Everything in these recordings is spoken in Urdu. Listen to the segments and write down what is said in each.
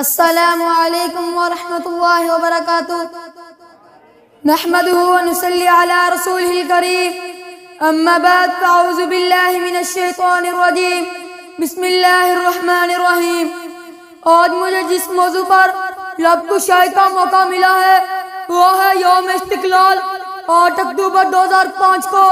السلام عليكم ورحمة الله وبركاته نحمده ونصلي على رسوله الكريم أما بعد فأعوذ بالله من الشيطان الرجيم بسم اللہ الرحمن الرحیم۔ آج مجھے جس موضوع پر لب کشائی کا موقع ملا ہے، وہ ہے یوم استقلال، آٹھ اکتوبر دو ہزار پانچ کو۔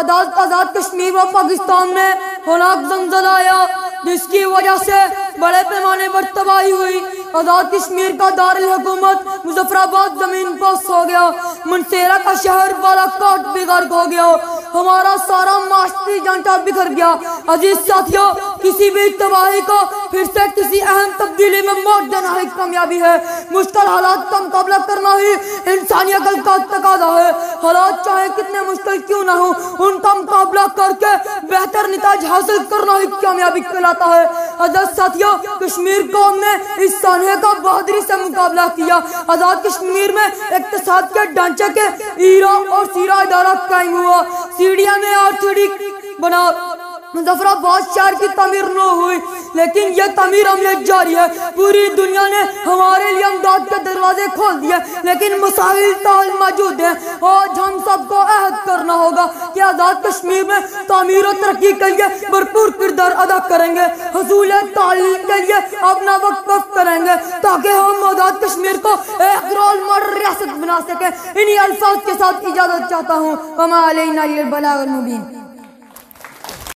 عدالت آزاد کشمیر و پاکستان میں ہلاک زنزل آیا۔ جس کی وجہ سے بڑے پیمانے پر تباہی ہوئی۔ آزاد کشمیر کا دار الحکومت مظفر آباد زمین پوس ہو گیا۔ منصیرہ کا شہر بالا کوٹ بغرق ہو گیا۔ ہمارا سارا معاشرتی جانچہ بکھر گیا۔ عزیز ساتھیوں کسی بھی تباہی کو پھر سے کسی اہم تبدیلی میں موت دینا ہی کامیابی ہے۔ مشکل حالات کا مقابلہ کرنا ہی انسانی عقل کا تقاضا ہے۔ حالات چاہے کتنے مشکل کیوں نہ ہوں ان کا مقابلہ کر کے بہتر نتاج حاصل کرنا ہی کامیابی کہلاتا ہے۔ حضرت ساتھیوں کشمیر قوم نے اس سانحے کا بہادری سے مقابلہ کیا۔ آزاد کشمیر میں اقتصاد کے ڈانچے کے ایرا اور سیرا ادارہ قائم ہوا۔ سیڑیا میں آرتھوڑی بنا مظفر آباد شہر کی تعمیر نہ ہوئی لیکن یہ تعمیر عملیت جاری ہے پوری دنیا نے ہمارے لیے امداد کے دروازے کھول دیے لیکن مسائل تال موجود ہیں آج ہم سب کو عہد کرنا ہوگا کہ آزاد کشمیر میں تعمیر و ترقی کے لیے بھرپور کردار ادا کریں گے حصول تعلیم کے لیے اپنا وقت وقت کریں گے تاکہ ہم آزاد کشمیر کو ایک رول ماڈل ریاست بنا سکیں انہی الفاظ کے ساتھ اجازت چاہتا ہوں وما علینا البلاغ المبین